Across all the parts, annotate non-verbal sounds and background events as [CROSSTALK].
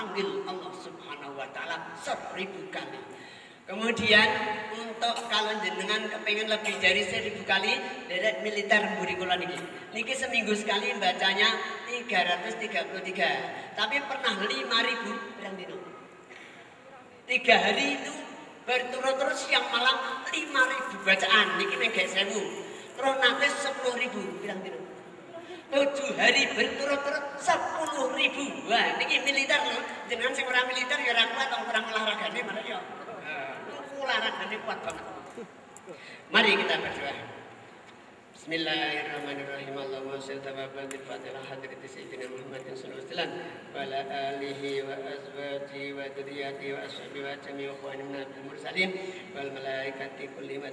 panggil Allah Subhanahu wa taala seribu kali. Kemudian untuk kalau jenengan kepengen lebih dari seribu kali dari militer mburi kula niki. Niki seminggu sekali bacanya 333 tapi pernah 5000 berang dino tiga hari itu berturut-turut siang malam 5000 bacaan. Niki nek sewu Terus nanti sepuluh ribu bilang gitu. Tujuh hari berturut-turut sepuluh ribu. Wah, ini militer loh. Jangan sing orang militer ya orang kuat, orang olahraga ini mana ya. Olahraga ini kuat banget. Mari kita berdoa. Bismillahirrahmanirrahim. Allahumma salli wa bil fatihah hadrati sayyidina Muhammadin sallallahu alaihi wasallam wa ala alihi wa azwajihi wa dzurriyyatihi wa ashabihi wa jami'i ikhwani min al mursalin wal malaikati kulli ma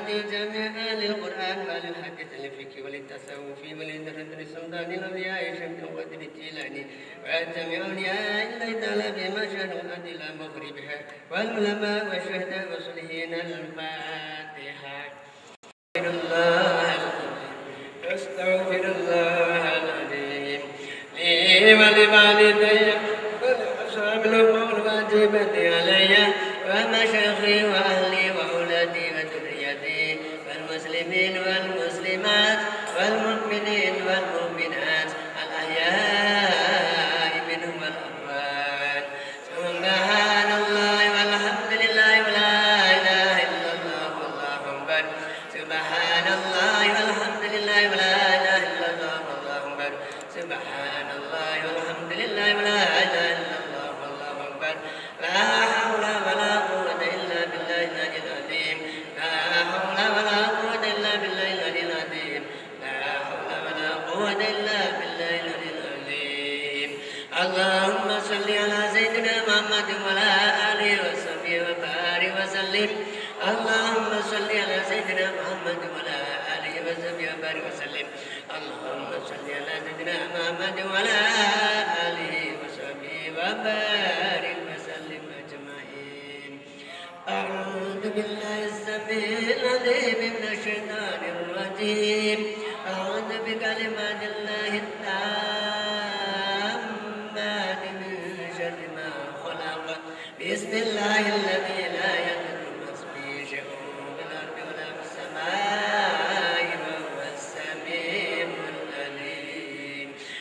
حضرة جميع أهل القرآن وأهل الحديث الفقه وللتصوف وللدرة السلطان الأولياء شمس القدر الجيلاني وجميع أولياء الله تعالى بما شاءوا أدلة مغربها والعلماء والشهداء والصالحين الفاتحة. أستغفر الله أستغفر الله العظيم لي ولوالدي ولأصحاب الأمور الواجبة علي ومشايخي وأهلي محمد وعلى آله وصحبه وبارك وسلم أجمعين. أعوذ بالله السميع العليم من الشيطان الرجيم. أعوذ بكلمات الله التامات من شر ما خلق. بسم الله الذي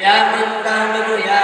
ಯಾರು ಯಾರು ಯಾರು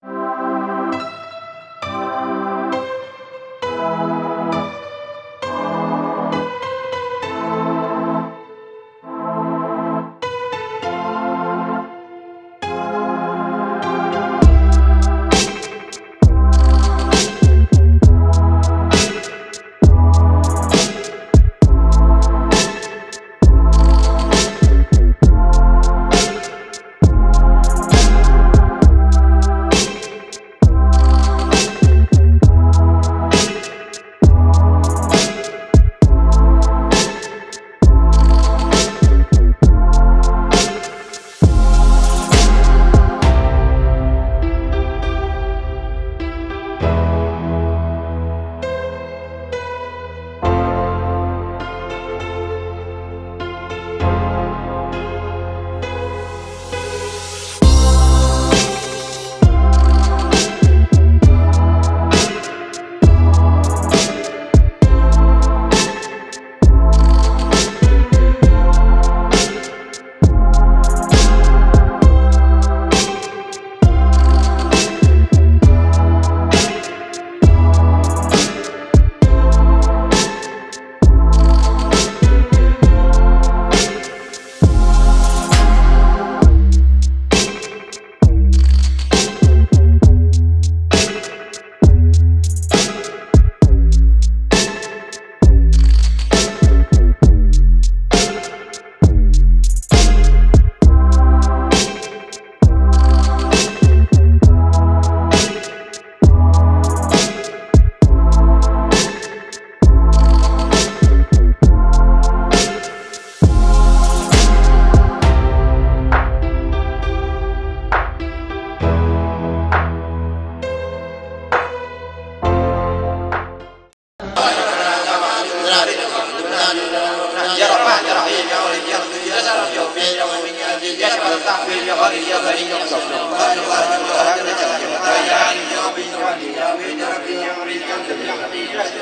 Marino, Marino, Marino, Marino,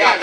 يا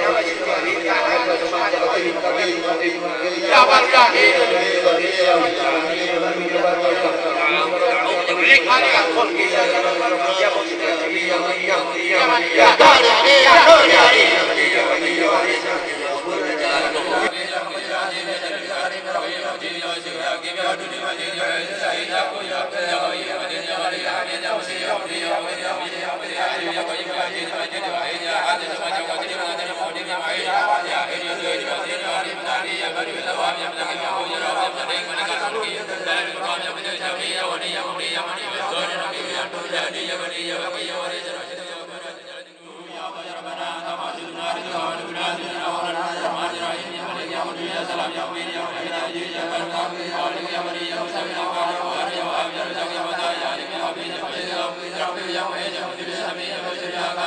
Yeah. يا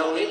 Nawawi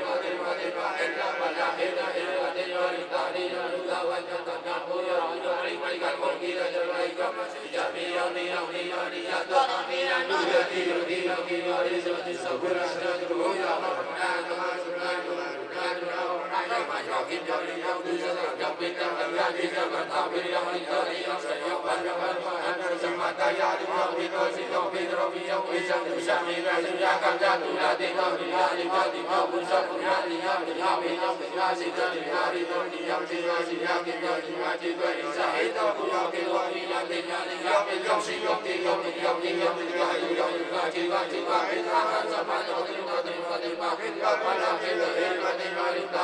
Thank you.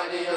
Hallelujah.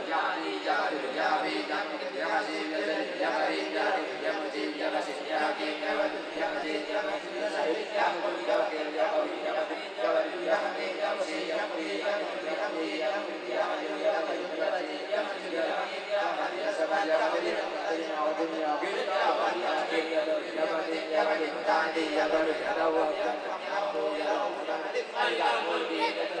Thank you.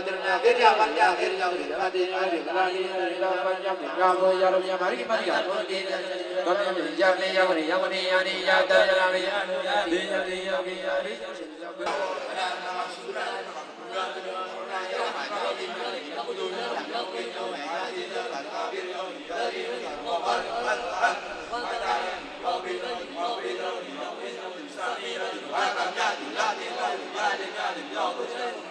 درنا غير يا من يا غير يا غير ما دي غير لا دي لا من يا من يا هو يا رب يا مري من يا هو دي كم يا من يا من يا من يا من يا من يا دا يا من يا دي يا دي يا من يا دي Thank you.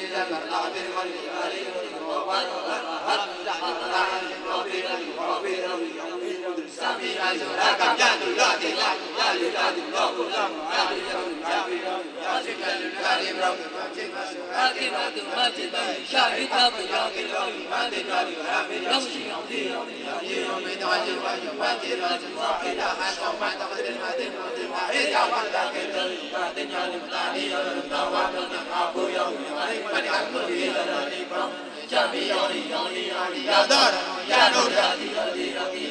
Thank you. يا دار يا نور يا دير يا دير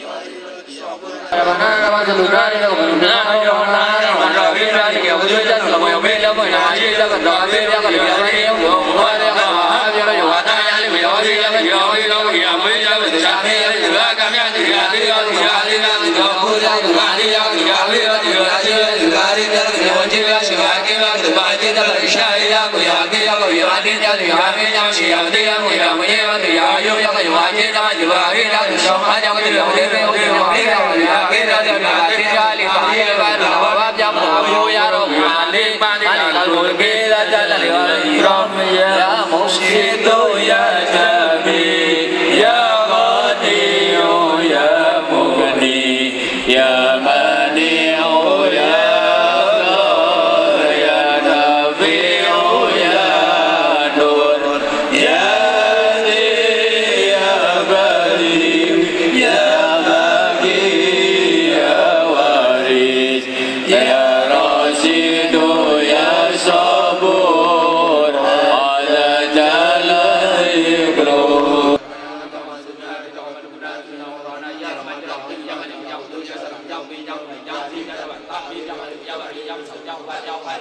Yeah. ယောယောအတင်းကြသူယောအပင်းကြောင့်ရှိယောတေယမွေယောဝိယေဝသူယောအယုယောကယောအခြင်းသာယောအရိယောသူယောအကြောင်းကယောတေပေဥဒေယောအေယောယောကေတောယောအတင်းကြလီပါယေဝသူဘောဘာပြမောယောရတော်မာလေပါနေကလောကေရတလယောရောမေယမောရှိတောယတ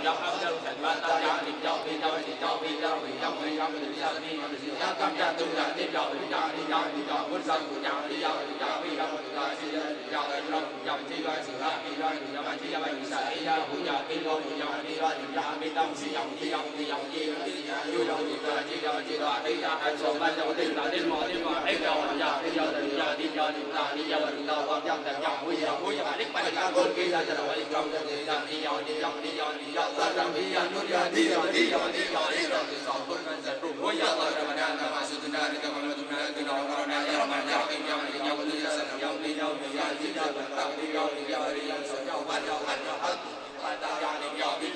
要，要要，要要，要要，要要，要要。dòng đi dòng đi đi dòng cam đi dòng đi dòng đi dòng đi đi dòng đi đi dòng đi đi dòng đi dòng dòng chi loại đi loại đi đi ra của nhà đi đi dòng đi loại đi đi dòng đi dòng đi đi dòng đi du dòng đi ra đi dòng đi đi ra hai số ba đi là đi mò đi đi dòng đi dòng đi đi dòng đi cho đội dòng dòng đi dòng đi dòng đi dòng đi dòng đi قل من زكوم ويا الله رمنا ما سدنا رضا محمد بن عبدنا عمرنا يا رحمن يا رحيم يا من يا ولي يا سلام يا ولي يا ولي يا عزيز يا ولي يا ولي يا ولي يا ولي يا ولي يا ولي يا ولي يا ولي يا ولي يا ولي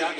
Yang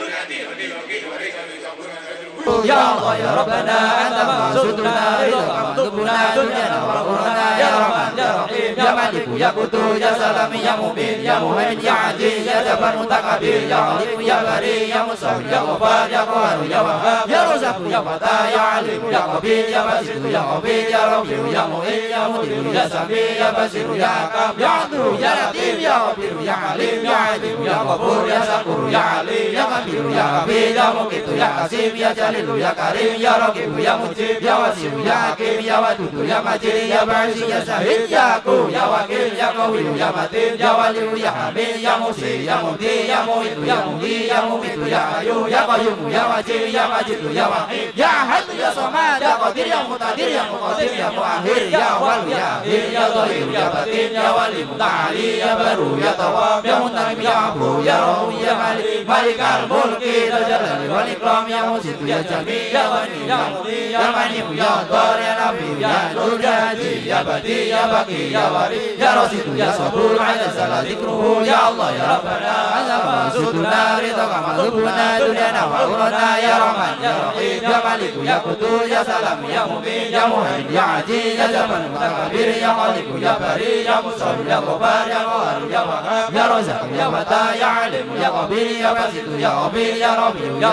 Pura, tío, ya Allah ya Rabbana anta maqsuduna rizqa maqtubuna dunya wa qurana ya Rahman ya Rahim ya Malik ya Qudu ya Salam ya Mubin ya Muhammad ya Adil ya Jabar Mutakabir ya Alif ya Bari ya Musaw ya Ghafar ya Qahar ya Wahab ya Razak ya Fata ya Alim ya Qabir ya Basir ya Qabir ya Rabi ya Mu'in ya Mudir ya Sami ya Basir ya Akam ya Adru ya Latim jalil ya karim ya raqib ya mujib ya wasiu ya hakim ya wadud ya majid ya ba'is ya sahid ya aku ya wakil ya qawi ya matin ya wali ya hamid ya musi ya mubdi ya muhid ya muhyi ya mumit ya ayu ya qayyum ya wajid ya majid ya wahid ya ahad ya samad ya qadir ya mutadir ya muqaddim ya muakhir ya awal ya akhir ya zahir ya batin ya wali muta'ali ya baru ya tawab ya muntakim ya afu ya rahu ya malik malikal mulki ya jalali wal ikram ya musid ya jami ya wani ya mudi ya mani ya dar ya nabi ya nur ya ya badi ya baki ya wari ya rasid ya sabur ala ya Allah ya rabbana azama suduna ridha kama lubuna dunyana wa urana ya rahman ya rahim ya malik ya kudur ya salam ya mu'min ya muhammad ya aziz ya zaman mutakabir ya khaliq ya bari ya musawwir ya ghaffar ya qahhar ya wahhab ya razaq ya mata ya alim ya qabil ya basit ya qabil ya rabi ya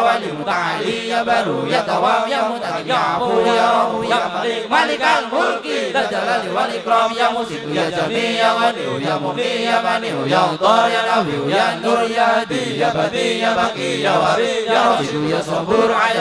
wali muta'ali ya baru ya tawam ya mutakim ya afu ya rahu ya malik malikal mulki ya jalali wal ikram ya musid ya jami ya wali ya mumni ya mani ya utar ya nafi ya nur ya hadi ya badi ya baki ya wari ya rasid ya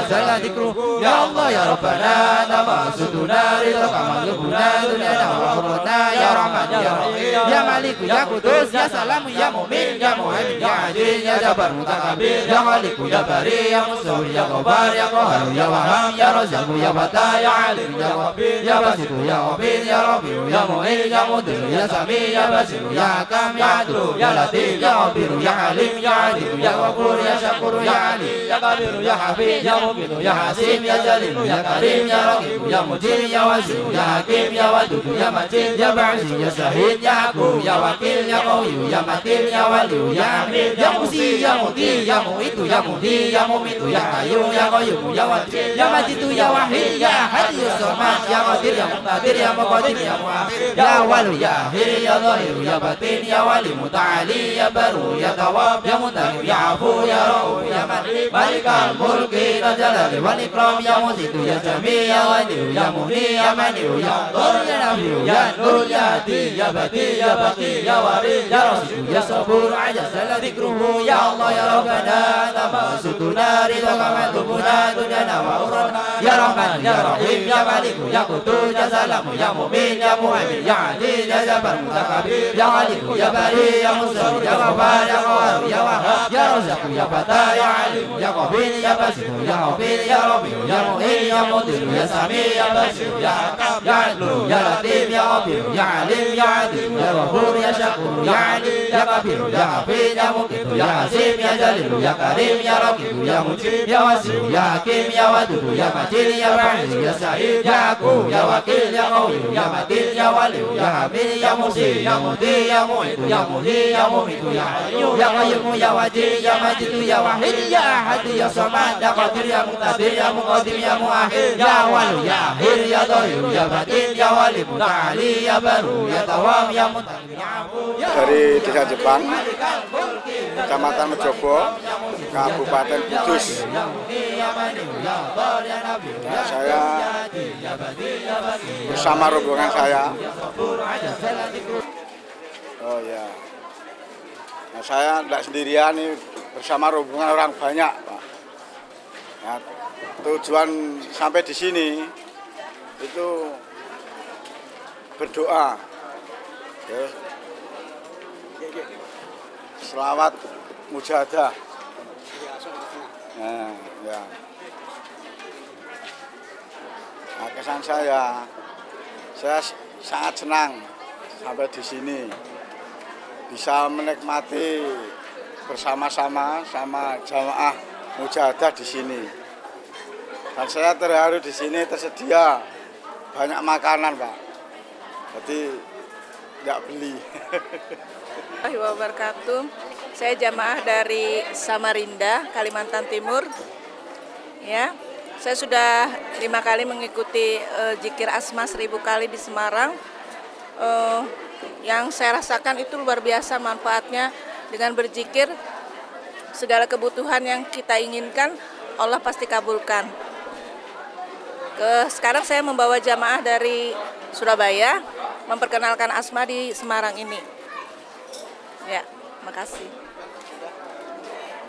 zala dikruh ya Allah ya rabbana nama suduna ridha kama lubuna dunyana wa akhirana ya rahman ya rahim ya malik ya kudus ya salam ya mu'min ya muhaimin ya aziz ya jabar mutakabir ya malik ya bari ya musawwir ya ghaffar ya qahhar ya wahhab ya razaq ya fatah ya alim ya khabir ya basit ya khabir ya rabi ya mu'in ya mudir ya sami ya basir ya hakam ya adlu ya latif ya khabir ya alim ya adil ya ghafur ya syakur ya ali ya qadir ya hafiz ya mubin ya hasim ya jalil ya karim ya raqib ya mujib ya wasi ya hakim ya wadud ya majid ya ba'is ya sahid ya aku ya wakil ya qawi ya matin ya wali ya hamid ya musi ya mudi ya muitu ya mudi ya mumitu ya hayu ya qayyum ya wajid ya majid ya wahid ya ahad ya samad ya qadir ya muqtadir ya muqaddim ya muakhir ya walu ya akhir ya zahir ya batin ya wali muta'ali ya baru ya tawab ya mutakim ya afu ya rauf ya malik malikal mulki ya jalali wal ikram ya musid ya jami ya wali ya muhni ya mani ya dur ya nafi ya nur ya hadi ya bati ya baqi ya wari ya rasid ya sabur ala sala dikruhu ya Allah ya rabbana nama sutuna ridha kama tubuna dunyana wa urana ya rahman ya rahim ya malik ya kudus ya salam ya mu'min ya muhaimin ya aziz ya jabar mutakabir ya malik ya bari ya musawwir ya ghafar ya ghawar ya wahab ya razak ya fatah ya alim ya qabil ya basir ya ghafir ya rabi ya mu'in ya mudir ya sami ya basir ya hakam ya adlu ya latif ya abir ya alim ya adil ya ghafur ya shakur ya ali ya kabir ya hafid ya mukit ya hasim ya jalil ya karim ya raqib ya mujib ya wasi ya hakim ya wadud ya majid ya ba'is ya sahid ya aku ya wakil ya qawi ya matin ya wali ya hamid ya musi ya mudi ya mu'id ya muhyi ya mumit ya hayu ya qayyum ya wajid ya majid ya wahid ya ahad ya samad ya qadir ya muqtadir ya muqaddim ya muakhir ya awal ya akhir ya dhahir ya batin ya wali muta'ali ya baru ya tawam ya mutakim ya afu dari desa Jepang, Kecamatan Mejobo, Kabupaten Kudus. Nah, saya bersama rombongan saya. Oh ya. Nah, saya tidak sendirian nih bersama rombongan orang banyak, Pak. Nah, tujuan sampai di sini itu berdoa. Ya, selawat mujahadah. Nah, ya. Nah, kesan saya Saya sangat senang sampai di sini bisa menikmati bersama-sama sama jamaah mujahadah di sini. Dan saya terharu di sini tersedia banyak makanan, Pak. Jadi nggak beli. [LAUGHS] Warahmatullahi wabarakatuh. Saya jamaah dari Samarinda, Kalimantan Timur. Ya, saya sudah lima kali mengikuti eh, jikir asma seribu kali di Semarang. Eh, yang saya rasakan itu luar biasa manfaatnya dengan berzikir segala kebutuhan yang kita inginkan Allah pasti kabulkan. Ke, sekarang saya membawa jamaah dari Surabaya memperkenalkan asma di Semarang ini. Ya, makasih.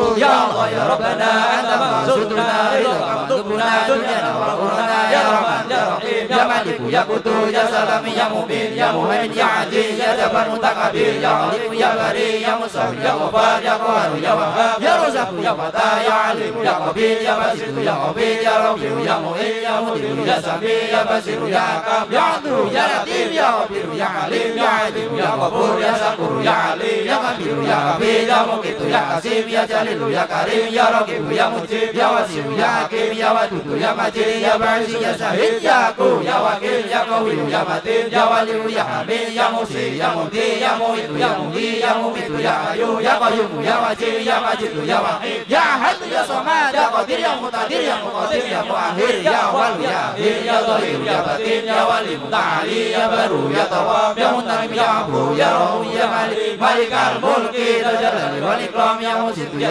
Oh. يا الله يا ربنا أنت مقصودنا رضاك مطلوبنا دنيانا وأخرانا يا رحمن يا رحيم يا مالك يا قدوس يا سلام يا مبين يا مهيمن يا عزيز يا جبار متكبر يا عليم يا بريء يا مصور يا غفار يا قهار يا وهاب يا رزاق يا فتاه يا عليم يا خبير يا بصير يا خبير يا رفيع يا معين يا مدير يا سميع يا بصير يا حكام يا عدل يا لطيف يا خبير يا عليم يا عليم يا غفور يا شكور يا عليم يا خبير يا خبير يا مقيت يا حسيب يا جليل ya karim ya raqib ya mujib ya wasim ya hakim ya wadud ya majid ya ba'id ya syahid ya aku ya wakil ya qawi ya matin ya wali ya hamid ya musi ya mudi ya muhid ya mudi ya mumit ya ayu ya qayyum ya wajib ya majid ya wahid ya had ya samad ya qadir ya mutadir ya muqaddis ya muakhir ya wal ya hir ya zahir ya batin ya wali muta'ali ya baru ya tawab ya muntarim ya abu ya rawi ya malik malik al mulki ya jalan wal ikram ya musid ya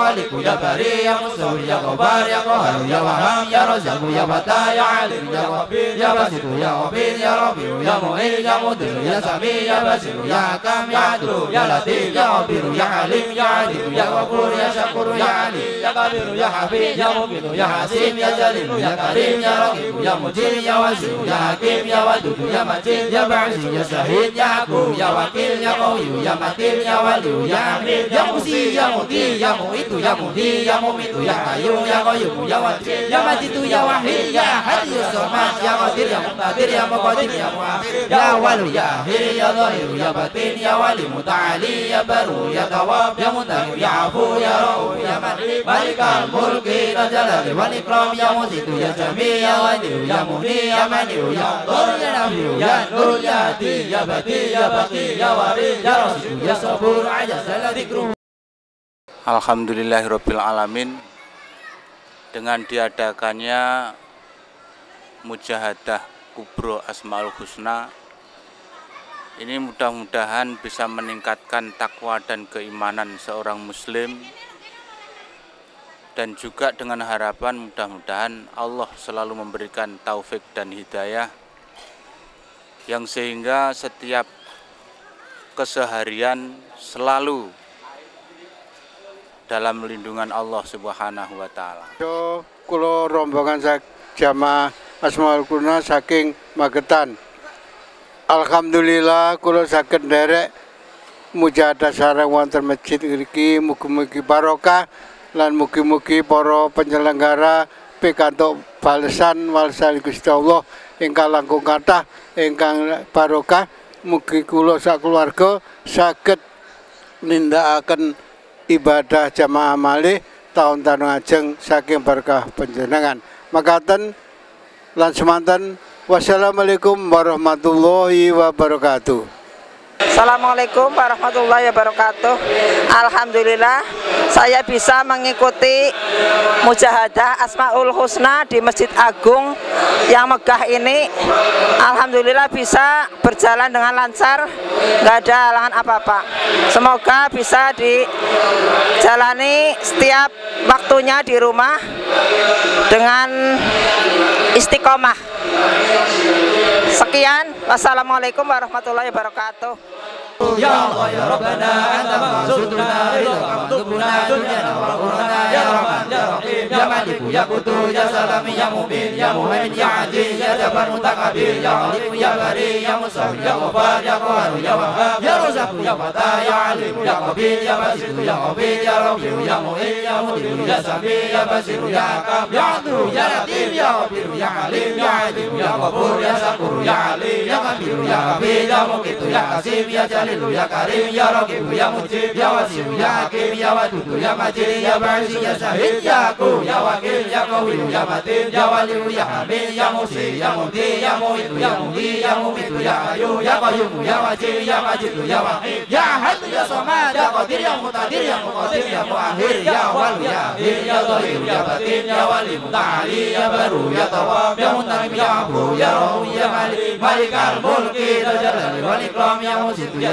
خالق يا بريء يا مصور يا غفار يا قهار يا وهاب يا رزاق يا فتاه يا عليم يا خبير يا باسط يا خبير يا ربيع يا معين يا مدل يا سميع يا بصير يا حكام يا عدل يا لطيف يا خبير يا حليم يا عليم يا غفور يا شكور يا علي يا قدير يا حفيظ يا مبين يا حسيب يا جليل يا كريم يا رقيب يا مجيب يا وسيع يا حكيم يا ودود يا مجيد يا بعيد يا شهيد يا عقوب يا وكيل يا قوي يا متين يا ولي يا حميد يا مسي يا مدي يا مؤيد tu ya mudi ya mumi tu ya kayu ya koyu ya wati ya mati tu ya wahi ya hati ya soma ya qadir ya mutadir ya muqaddin ya muafir ya walu ya hir ya zahir ya batin ya wali muta'ali ya baru ya tawab ya mutahu ya afu ya rohu ya malik malikal mulki ya jalal wal ikram ya muzitu ya jami ya wadiu ya muhni ya maniu ya dur ya nafiu ya nur ya hadi ya bati ya baqi ya wari ya rasidu ya sabur ajaz la dhikruhu Alhamdulillahirobbilalamin. Dengan diadakannya mujahadah kubro asmaul husna ini mudah-mudahan bisa meningkatkan takwa dan keimanan seorang muslim dan juga dengan harapan mudah-mudahan Allah selalu memberikan taufik dan hidayah yang sehingga setiap keseharian selalu dalam lindungan Allah Subhanahu wa taala. Yo, kula rombongan sak jamaah Asmaul Kuna saking Magetan. Alhamdulillah kula saged nderek mujahadah sareng wonten masjid ngriki mugi-mugi barokah lan mugi-mugi para penyelenggara pikantuk balesan walsal Gusti Allah ingkang langkung kathah ingkang barokah mugi kula sak keluarga saged nindakaken ibadah jamaah malih tahun-tahun ajeng saking berkah panjenengan. Makaten lan semanten. Wassalamualaikum warahmatullahi wabarakatuh. Assalamualaikum warahmatullahi wabarakatuh. Alhamdulillah saya bisa mengikuti mujahadah Asmaul Husna di Masjid Agung yang megah ini. Alhamdulillah bisa berjalan dengan lancar. Nggak ada halangan apa-apa. Semoga bisa dijalani setiap waktunya di rumah dengan istiqomah. Sekian. Wassalamualaikum warahmatullahi wabarakatuh يا الله يا ربنا أنت مقصودنا رضاك مطلوبنا دنيانا وأخرانا يا رحمن يا رحيم يا مالك يا قدوس يا سلام يا مبين يا مهيمن يا عزيز يا جبار متكبر يا عليم يا بريء يا مصور يا غفار يا قهار يا وهاب يا رزاق يا فتاه يا عليم يا قبيل يا بصير يا قبيل يا رفيع يا مؤيد يا مدير يا سميع يا بصير يا حكام يا عدو يا لطيف يا غفير يا عليم يا عظيم يا غفور يا شكور يا عليم يا غفير يا غفير يا مقيت يا حسيب يا جليل ya karim ya raqib ya mujib ya wasiu ya hakim ya wadud ya majid ya ba'isi ya syahid ya aku ya wakil ya qawi ya matin ya wali ya hamid ya musi ya mudi ya mu'id ya mudi ya mumit ya ayu ya qayyum ya wajid ya majid ya wahid ya ahad ya samad ya qadir ya muqtadir ya muqaddim ya muakhir ya wal ya akhir ya dhahir ya batin ya wali muta'ali ya baru ya tawab ya muntakim ya afu ya rahu ya malik malikal mulki ya jalal wal ikram ya mujid ya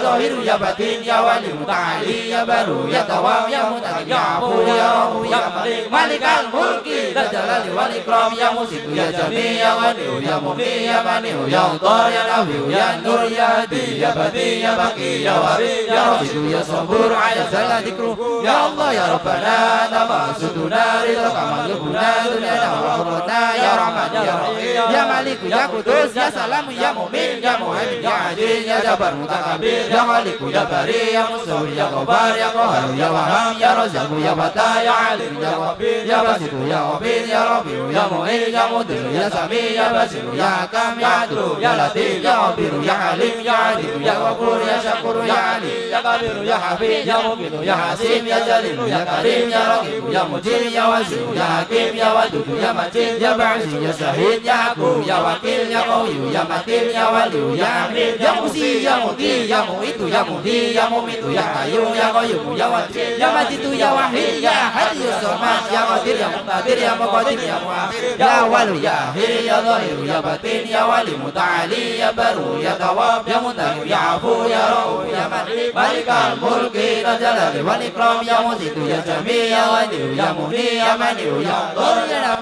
wali muta'ali ya baru ya tawam ya mutakim ya afu ya rahu ya malik malikal mulki ya jalali wal ikram ya musid ya jami ya wali ya mubni ya mani ya utar ya nafi ya nur ya hadi ya badi ya baki ya wari ya rasid ya sabur ala zala dikru ya Allah ya Rabbana nama suduna ridha kama lubuna dunyana wa akhirana ya rahman ya rahim ya malik ya kudus ya salam ya mu'min ya muhaimin ya aziz ya jabar mutakabir ya malik ya bari ya musawwir ya ghaffar ya qahar ya wahhab ya razak ya fata ya alim ya ghabir ya basit ya ghabir ya rabi ya mu'in ya mudir ya sami ya basir ya hakam ya adlu ya latif ya ghabir ya halim ya alim ya ghafur ya syakur ya ali ya qadir ya hafiz ya mubin ya hasim ya jalil ya karim ya raqib ya mujib ya wasi ya hakim ya wadud ya majid ya ba'si ya syahid ya aku ya wakil ya qawi ya matin ya wali ya amin ya musi ya mudi ya mu'itu ya mudi ya mumitu ya hayu ya qayyum ya wajid ya majidu ya wahid ya hadi ya samad ya qadir ya muqtadir ya muqaddim ya muakhir ya walu ya akhir ya zahir ya batin ya wali muta'ali ya baru ya tawab ya muntakim ya afu ya rauf ya malik malikal mulki ya jalali wal ikram ya muzidu ya jami ya wadi ya muhni ya mani ya dur ya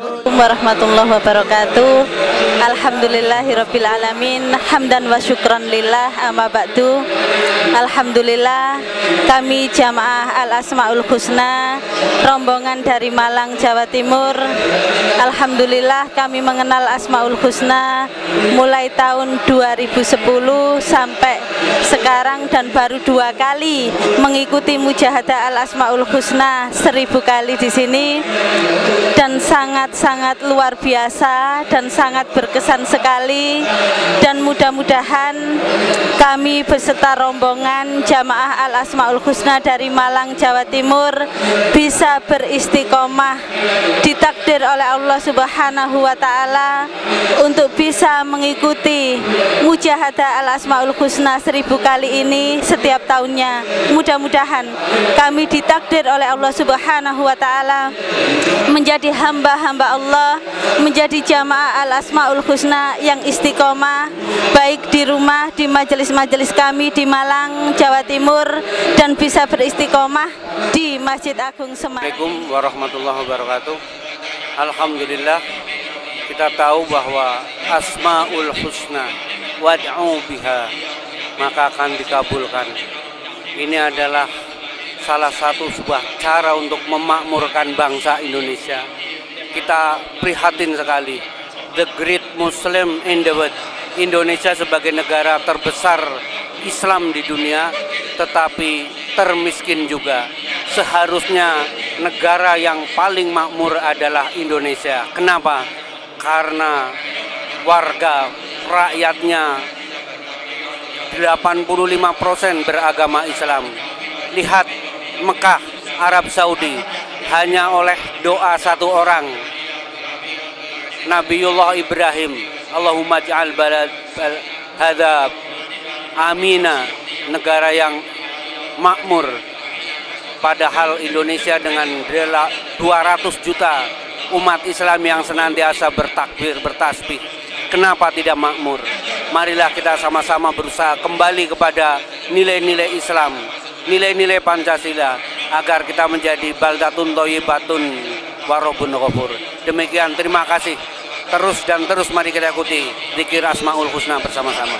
nur Assalamualaikum warahmatullahi wabarakatuh. Alhamdulillahirabbil alamin hamdan wa syukran lillah amma ba'du Alhamdulillah kami jamaah Al Asmaul Husna rombongan dari Malang Jawa Timur. Alhamdulillah kami mengenal Asmaul Husna mulai tahun 2010 sampai sekarang dan baru dua kali mengikuti mujahadah Al Asmaul Husna seribu kali di sini. Dan sangat-sangat luar biasa dan sangat berkesan sekali. Dan mudah-mudahan kami beserta rombongan jamaah Al Asmaul Husna dari Malang Jawa Timur bisa beristiqomah ditakdir oleh Allah Subhanahu wa taala untuk bisa mengikuti mujahadah Al Asmaul Husna seribu kali ini setiap tahunnya. Mudah-mudahan kami ditakdir oleh Allah Subhanahu wa taala menjadi hamba-hamba Allah, menjadi jamaah Al Asmaul Husna yang istiqomah baik di rumah, di majelis-majelis kami di Malang, Jawa Timur dan bisa beristiqomah di Masjid Agung Semarang. Assalamualaikum warahmatullahi wabarakatuh. Alhamdulillah kita tahu bahwa Asmaul Husna wad'u biha maka akan dikabulkan. Ini adalah salah satu sebuah cara untuk memakmurkan bangsa Indonesia. Kita prihatin sekali. The great Muslim in the world. Indonesia sebagai negara terbesar Islam di dunia tetapi termiskin juga. Seharusnya negara yang paling makmur adalah Indonesia. Kenapa? Karena warga rakyatnya 85% beragama Islam. Lihat Mekah, Arab Saudi hanya oleh doa satu orang Nabiullah Ibrahim Allahumma ja'al balad bal, hadha amina negara yang makmur padahal Indonesia dengan 200 juta umat Islam yang senantiasa bertakbir bertasbih kenapa tidak makmur marilah kita sama-sama berusaha kembali kepada nilai-nilai Islam nilai-nilai Pancasila agar kita menjadi baldatun toyibatun warobun ghafur. Demikian terima kasih. Terus dan terus mari kita ikuti zikir Asmaul Husna bersama-sama.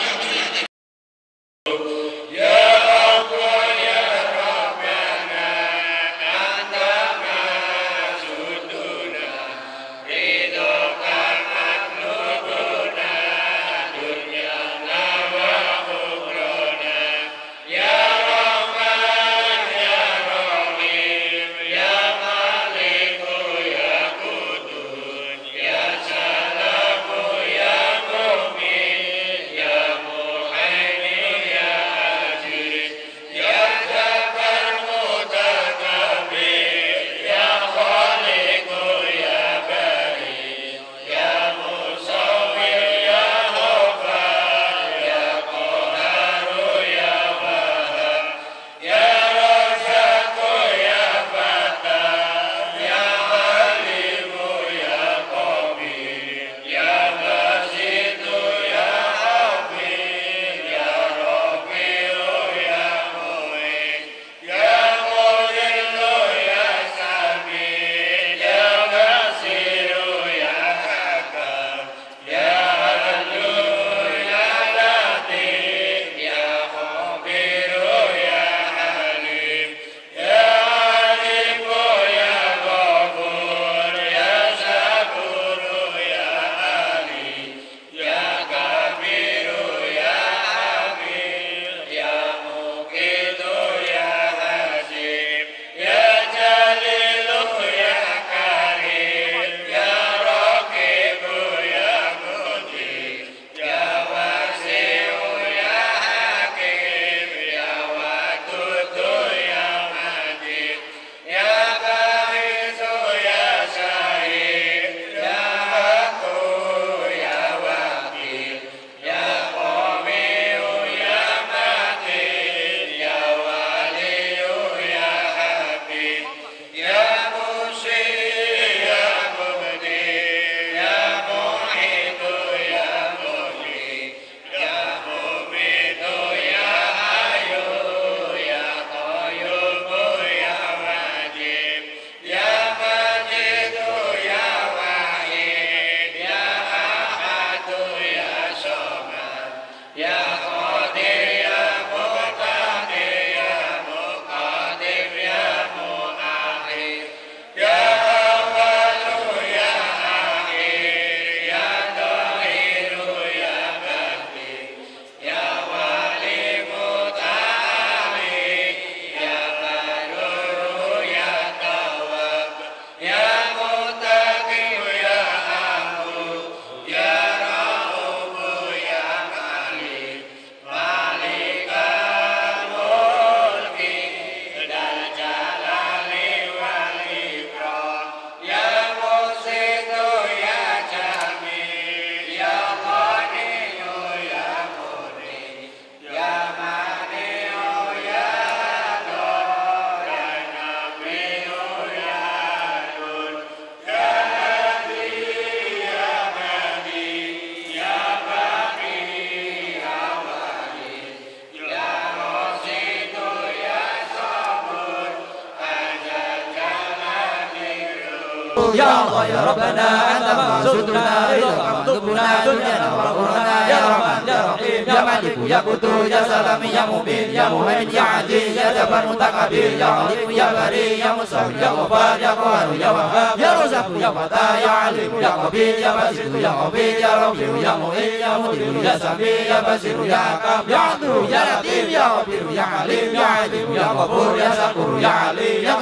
جبار متكبر يا عليم يا بريء يا مصور يا غفار يا قهار يا وهاب يا رزاق يا فتاه يا عليم يا قبيل يا باسط يا قبيل يا رفيع يا مؤيد يا مدير يا سميع يا بصير يا حكام يا عدل يا لطيف يا خبير يا عليم يا عليم يا غفور يا شكور يا عليم يا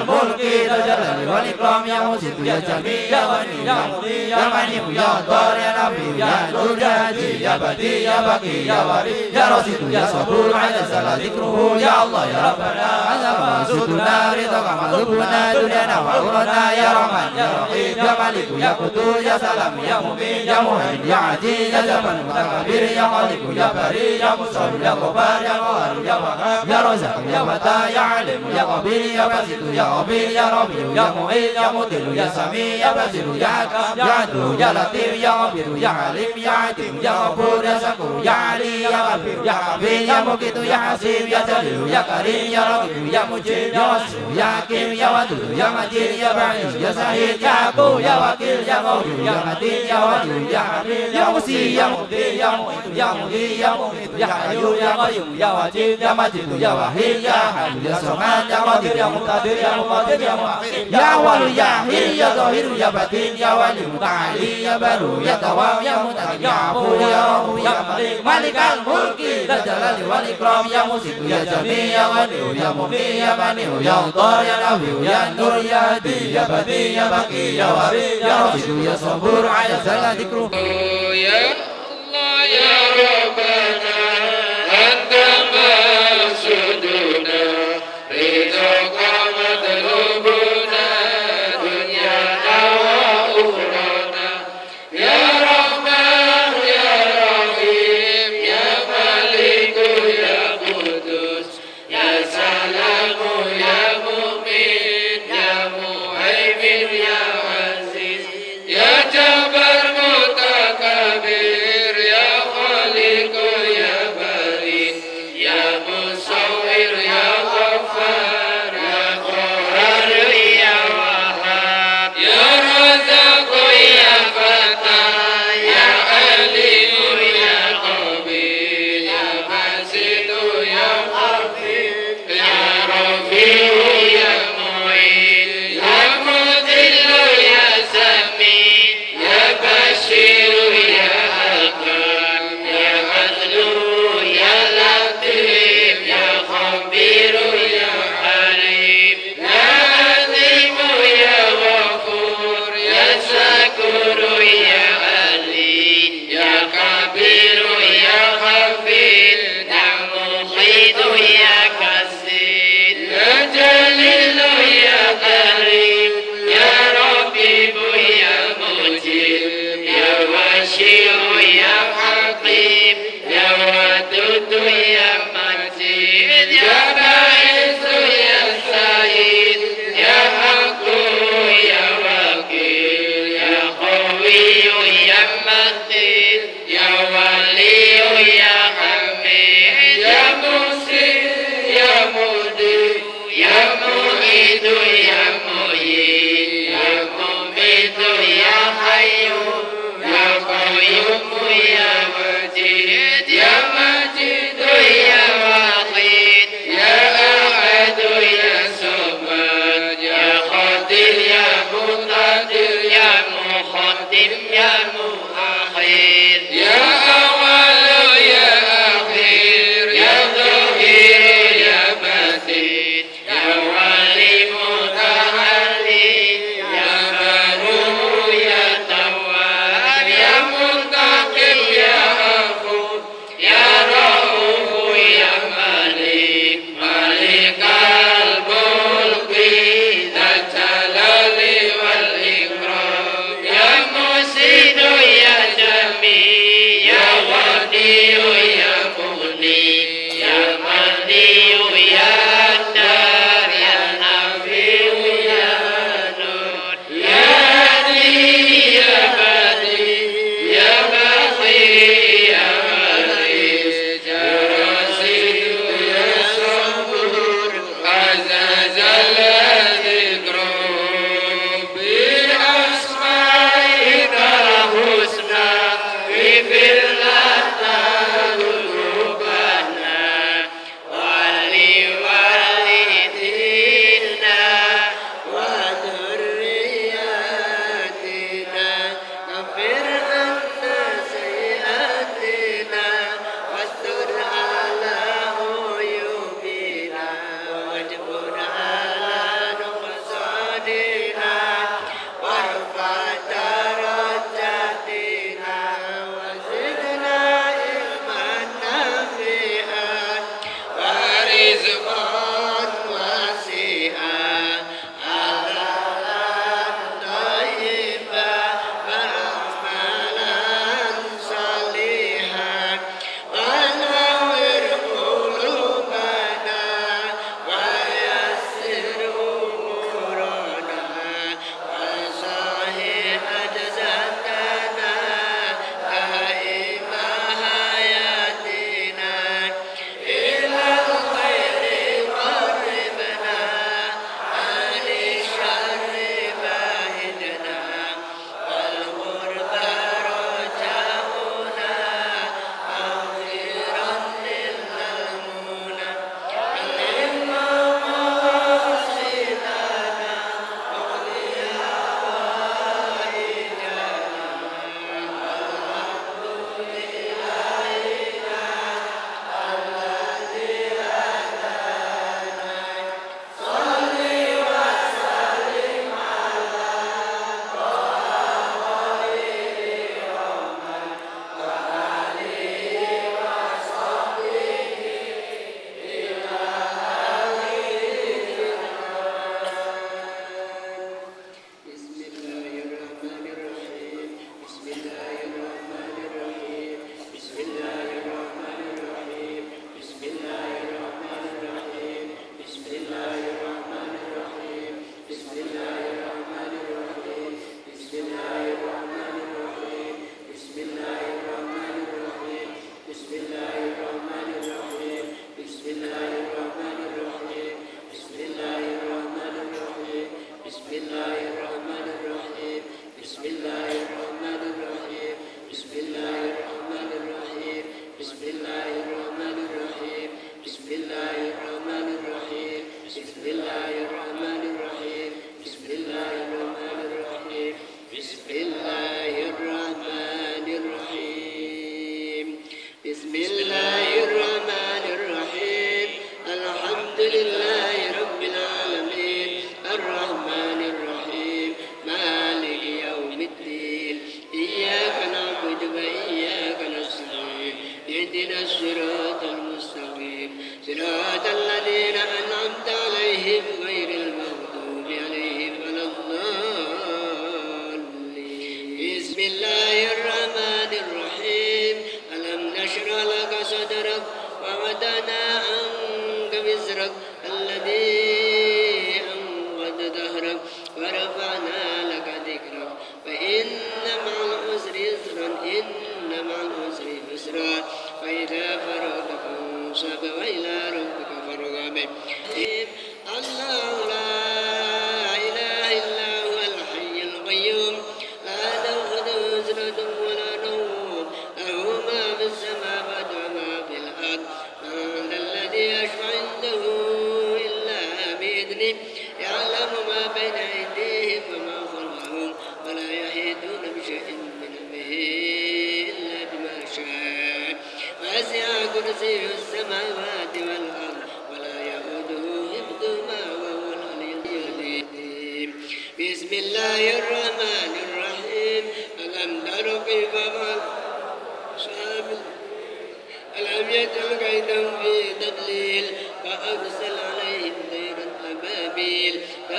الملك ذا الجلال والإكرام يا مسيد يا جميل يا غني يا مغني يا منيم يا ضار يا نبي يا نور يا هدي يا بدي يا بقي يا وري يا رصيد يا صبور عند الزل ذكره يا الله يا ربنا أنت مقصودنا رضاك مطلوبنا دنيانا وأخرانا يا رحمن يا رحيم يا مالك يا قدوس يا سلام يا مبين يا مهيمن يا عزيز يا جبار متكبر يا خالق يا بريء يا مصور يا غفار يا قهار يا وهاب يا رزاق يا فتاه يا عليم يا قبيل يا باسط يا قبيل يا ربيع يا معيد يا مدل يا سميع يا بصير يا حكام يا عدل يا لطيف يا خبير يا عليم يا عتيم يا غفور يا شكور يا علي يا غفير يا خبير يا مقيت يا حسيب يا جليل يا كريم يا رقيب يا مجيب يا وسيع يا حكيم يا ودود يا مجيد يا بعيد يا سعيد يا عفو يا وكيل يا قوي يا متين يا ولي يا حميد يا مسيء يا مبدي يا مؤيد يا مهي يا مميت يا حي يا قيوم يا وجيد يا مجيد يا وحيد يا حي يا صمد يا قدير يا مقتدر يا مقدم يا مؤخر يا ولي يا هير يا ظهير يا بطين يا ولي متعالي يا برو يا تواب يا منتقم يا عفو يا رب يا ملك مالك الملك ذا الجلال والإكرام يا مسيد يا جميل يا غني يا مغني يا منيع يا ضار يا نبي يا نور يا هدي يا بدي يا بقي يا وري يا رشيد يا صبور على زل ذكره يا الله يا ربنا أنت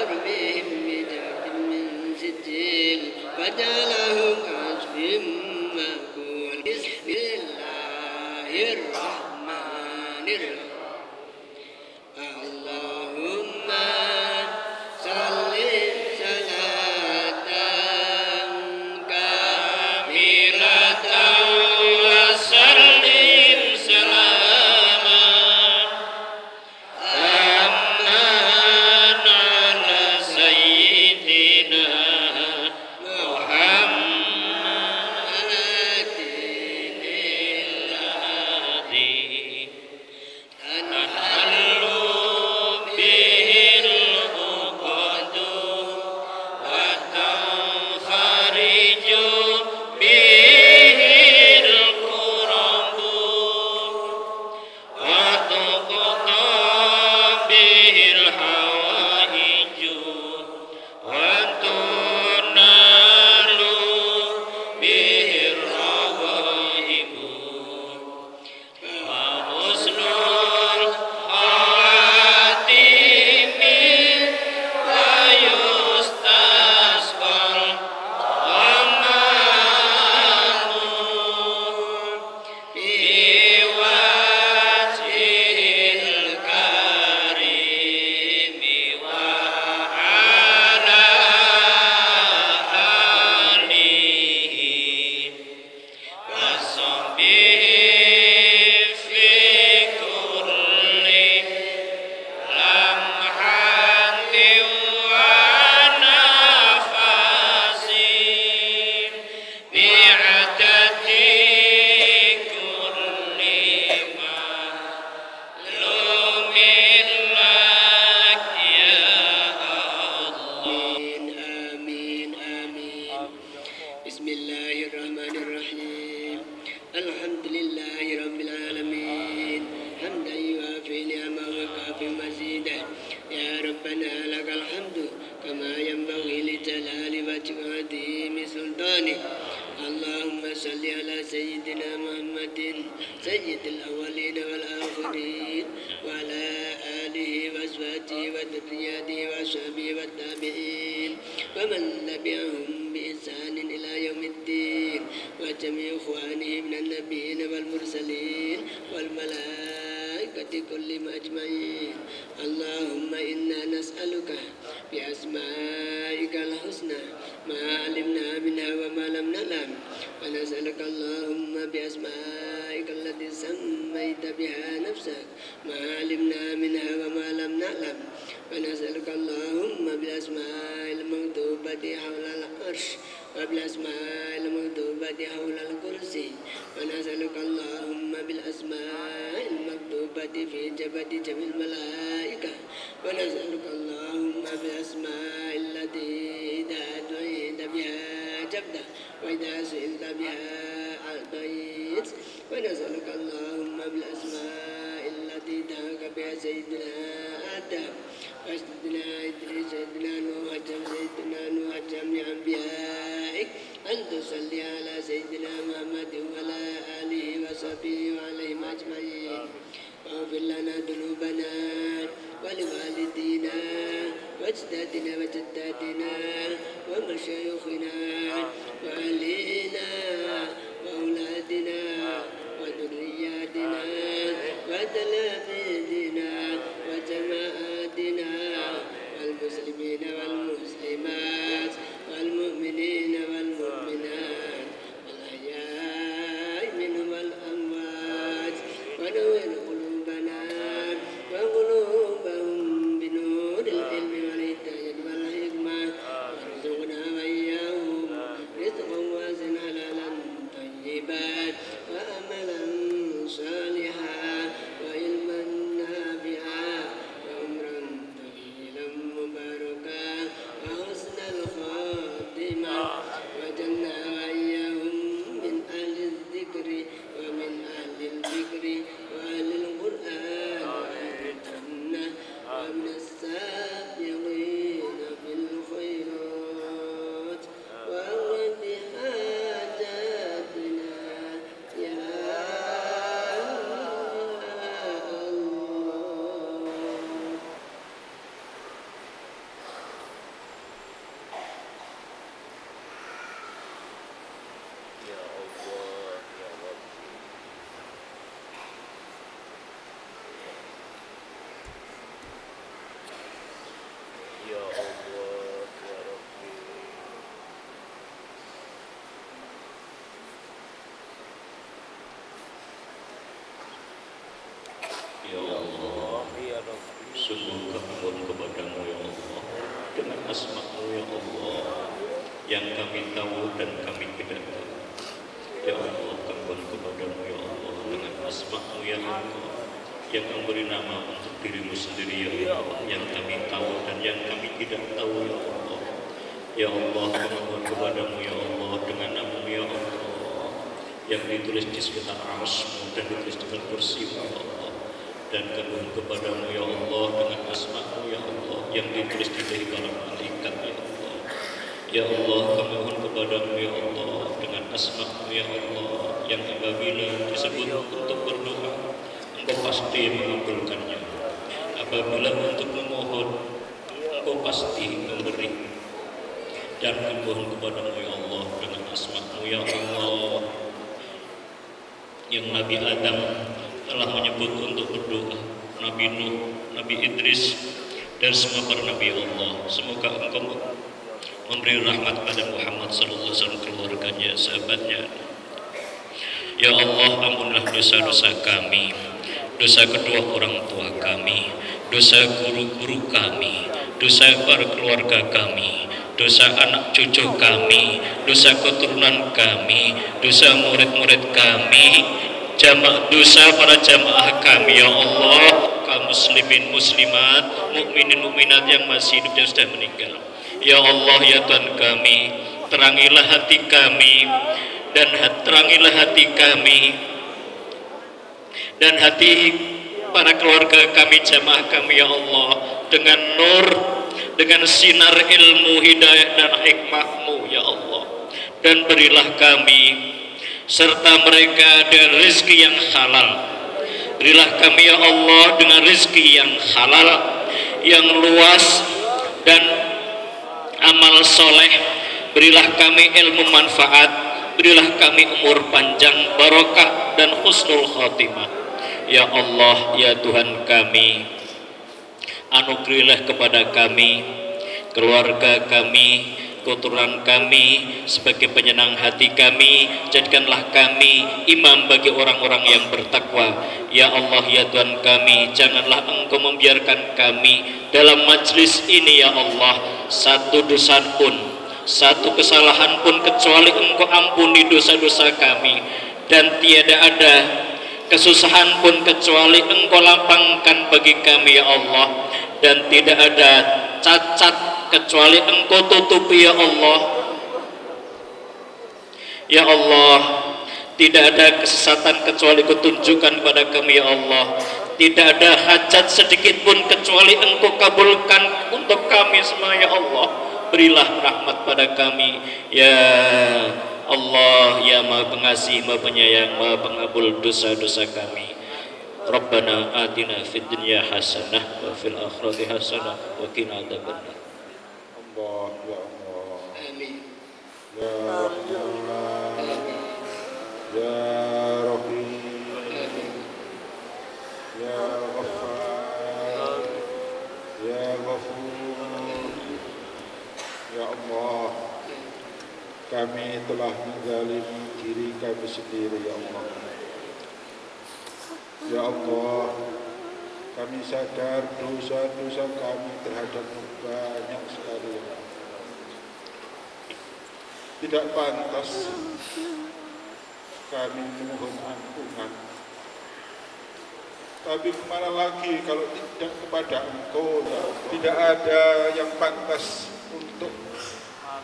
أرميهم بجرد من سجيل فجعل اللهم صل على سيدنا محمد سيد الأولين والآخرين وعلى آله وأزواجه وذرياته وأصحابه والتابعين ومن تبعهم بإحسان إلى يوم الدين وجميع إخوانه من النبيين والمرسلين والملائكة كلهم أجمعين. اللهم إنا نسألك بأسمائك الحسنى ما علمنا منها وما لم نعلم. ونسألك اللهم بأسمائك التي سميت بها نفسك. ما علمنا منها وما لم نعلم. ونسألك اللهم بالأسماء المكتوبة حول العرش وبالأسماء المكتوبة حول الكرسي. ونسألك اللهم بالأسماء المكتوبة في جبد جميع الملائكة. ونسألك اللهم بالأسماء التي بها جبت وإذا سئلت بها أعطيت ونسألك اللهم بالأسماء التي دعاك بها سيدنا آدم. وسيدنا إدريس سيدنا نوح سيدنا نوح جميع أنبيائك أن تصلي على سيدنا محمد وعلى آله وصحبه وعليهم أجمعين. واغفر لنا ذنوبنا ولوالدينا وأجدادنا وجداتنا ومشايخنا وأهلينا وأولادنا وذرياتنا وتلاميذنا وجماعاتنا Ya Allah, kami mohon kepadamu ya Allah dengan namamu ya Allah yang ditulis di sekitar arsmu dan ditulis di kursi ya Allah dan kami kepadamu ya Allah dengan asma'mu ya Allah yang ditulis di dahi para malaikat ya Allah. Ya Allah kami mohon kepadamu ya Allah dengan asma'mu ya Allah yang apabila disebut untuk berdoa engkau pasti mengabulkannya. Apabila untuk memohon engkau pasti memberi dan kami mohon kepadamu ya Allah dengan asma'mu ya Allah yang Nabi Adam telah menyebut untuk berdoa. Nabi Nuh, Nabi Idris dan semua para Nabi Allah. Semoga engkau memberi rahmat pada Muhammad sallallahu alaihi wasallam keluarganya sahabatnya. Ya Allah ampunlah dosa-dosa kami dosa kedua orang tua kami dosa guru-guru kami dosa para keluarga kami dosa anak cucu kami dosa keturunan kami dosa murid-murid kami jamaah dosa para jamaah kami ya Allah. Kaum muslimin muslimat mukminin mukminat yang masih hidup dan sudah meninggal. Ya Allah ya Tuhan kami terangilah hati kami dan terangilah hati kami dan hati para keluarga kami jamaah kami ya Allah dengan nur dengan sinar ilmu hidayah dan hikmahmu ya Allah. Dan berilah kami serta mereka dengan rezeki yang halal. Berilah kami ya Allah dengan rezeki yang halal yang luas dan amal soleh. Berilah kami ilmu manfaat. Berilah kami umur panjang barokah dan husnul khotimah Ya Allah, ya Tuhan kami, anugerilah kepada kami, keluarga kami, keturunan kami, sebagai penyenang hati kami, jadikanlah kami imam bagi orang-orang yang bertakwa. Ya Allah, ya Tuhan kami, janganlah Engkau membiarkan kami dalam majlis ini, ya Allah, satu dosa pun, satu kesalahan pun kecuali Engkau ampuni dosa-dosa kami. Dan tiada ada kesusahan pun kecuali engkau lapangkan bagi kami ya Allah. Dan tidak ada cacat kecuali engkau tutupi ya Allah. Ya Allah tidak ada kesesatan kecuali kutunjukkan pada kami ya Allah. Tidak ada hajat sedikit pun kecuali engkau kabulkan untuk kami semua ya Allah. Berilah rahmat pada kami ya Allah ya maha pengasih maha penyayang maha pengabul dosa-dosa kami. Rabbana atina fid dunya hasanah wa fil akhirati hasanah wa qina adzabannar. Allah ya Allah. Amin. ya Rahman ya Rahim. Ya Ghaffar ya Ghafur. Ya Allah kami telah menzalimi diri kami sendiri ya Allah. Ya Allah kami sadar dosa-dosa kami terhadapmu banyak sekali. Tidak pantas kami mohon ampunan. Tapi ke mana lagi kalau tidak kepada engkau ya tidak ada yang pantas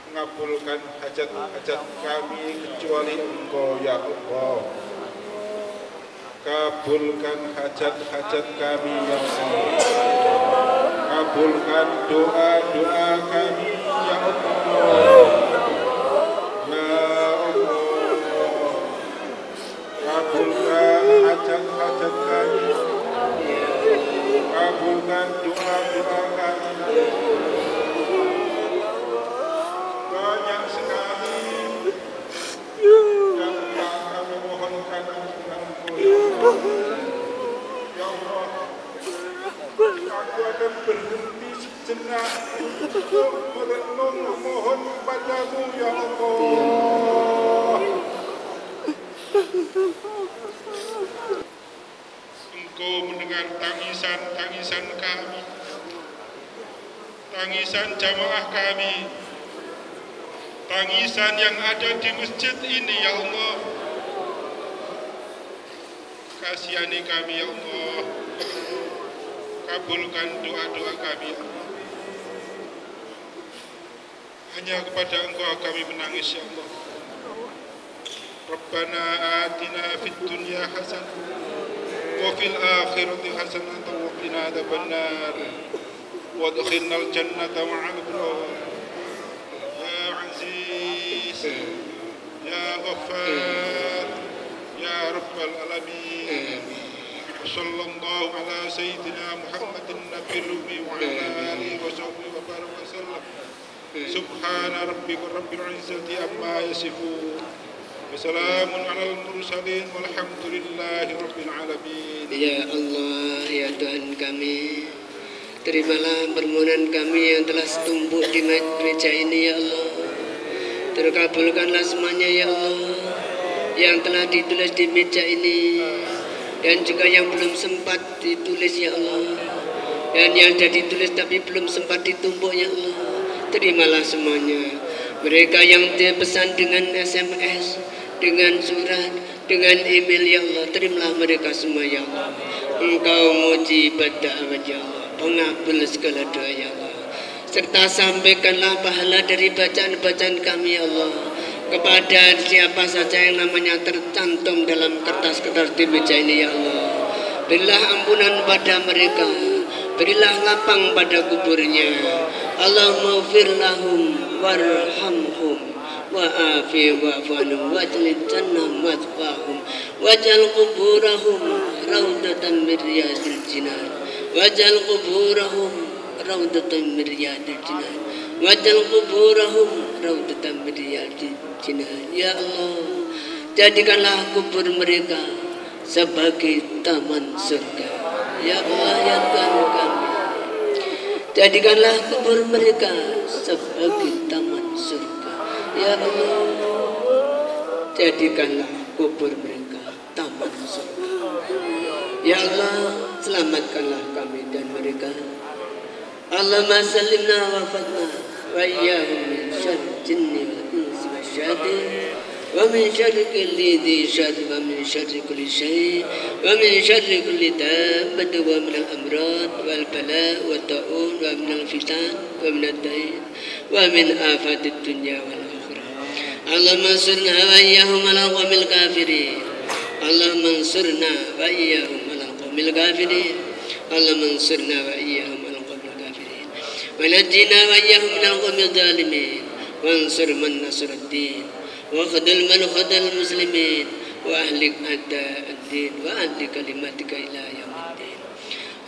mengabulkan hajat-hajat kami kecuali engkau ya Allah. Kabulkan hajat-hajat kami ya Allah. Kabulkan doa-doa kami ya Allah. Ya Allah. Kabulkan hajat-hajat kami. Kabulkan doa-doa kami akan berhenti sejenak untuk merenung memohon kepadamu ya Allah Engkau mendengar tangisan-tangisan kami tangisan jamaah kami, tangisan yang ada di masjid ini ya Allah. Kasihani kami ya Allah Kabulkan doa-doa kami ya Allah. Hanya kepada Engkau kami menangis ya Allah. Rabbana atina fid dunya hasanah wa fil akhirati hasanah wa qina adzabannar. وادخلنا الجنة مع الأبرار يا عزيز يا غفار يا رب العالمين وصلى الله على سيدنا محمد النبي الأمي وعلى آله وصحبه وبارك وسلم سبحان ربك رب العزة عما يصفون وسلام على المرسلين والحمد لله رب العالمين Ya Allah, ya Tuhan kami Terimalah permohonan kami yang telah setumpuk di meja ini ya Allah Terkabulkanlah semuanya ya Allah Yang telah ditulis di meja ini Dan juga yang belum sempat ditulis ya Allah. Dan yang sudah ditulis tapi belum sempat ditumpuk ya Allah. Terimalah semuanya. Mereka yang dipesan dengan SMS Dengan surat Dengan email ya Allah Terimalah mereka semua ya Allah. Engkau mujibat da'wat ya Allah. Pengabul segala doa ya Allah. Serta sampaikanlah pahala dari bacaan-bacaan kami ya Allah Kepada siapa saja yang namanya tercantum dalam kertas-kertas di meja ini ya Allah. Berilah ampunan pada mereka. Berilah lapang pada kuburnya. Allahumma ufir lahum warhamhum. Wa'afi wa'fanum wajlid jannah matfahum wajal kuburahum raudatan miryadil jinan wajal kuburahum raudatan miryadil jinan wajal kuburahum raudatan miryadil jinan ya Allah jadikanlah kubur mereka sebagai taman surga. Ya Allah ya Tuhan kami jadikanlah kubur mereka sebagai taman surga. Ya Allah jadikanlah kubur mereka taman surga. Ya Allah selamatkanlah kami dan mereka. Allahumma salimna wa fatna min syarri jinni wal insi wasyayatin ومن شر كل ذي شر ومن شر كل شيء ومن شر كل دابة ومن الأمراض والبلاء والطاعون ومن الفتن ومن الدين ومن آفات الدنيا والآخرة. اللهم انصرنا وإياهم على القوم الكافرين. اللهم انصرنا وإياهم على القوم الكافرين. اللهم انصرنا وإياهم ونجنا وإياهم من القوم الظالمين وانصر من نصر الدين. وخذل من خذل المسلمين. وأهلك أعداء الدين. وأهل كلمتك إلى يوم الدين.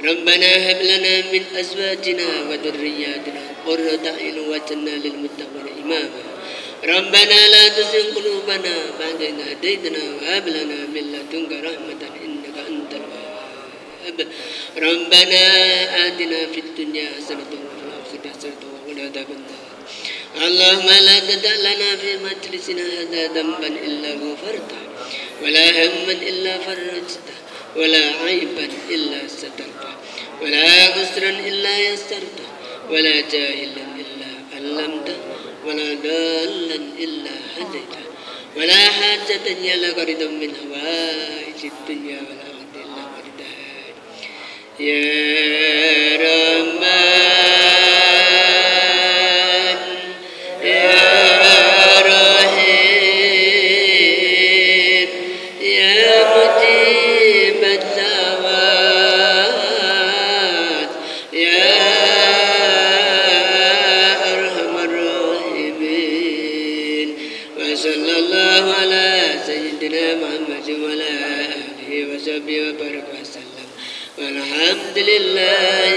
ربنا هب لنا من أزواجنا وذرياتنا قرة أعين واجعلنا للمتقين إماما. ربنا لا تزغ قلوبنا بعد إذ هديتنا وهب لنا من لدنك رحمة إنك أنت الوهاب. ربنا آتنا في الدنيا حسنة النار اللهم لا تدع لنا في مجلسنا هذا ذنبا إلا غفرته ولا هما إلا فرجته ولا عيبا إلا سترته ولا عسرا إلا يسرته ولا جاهلا إلا علمته ولا ضالا إلا هديته ولا حاجة لك رضا من هوائج الدنيا والآخرة إلا قضيتها يا رحمن لله.